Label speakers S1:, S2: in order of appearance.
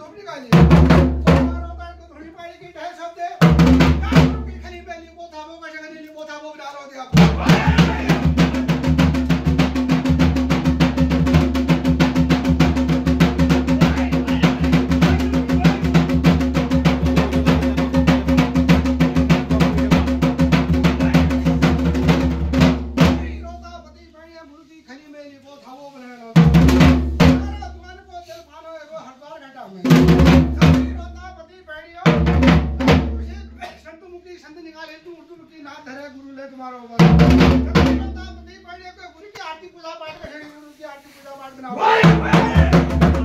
S1: Então, obrigado. की ना धरे, गुरु ले तुम्हारो बस नहीं पढ़ लिया कोई गुरु की आरती पूजा पाठ कर गुरु की आरती पूजा पाठ बनाओ।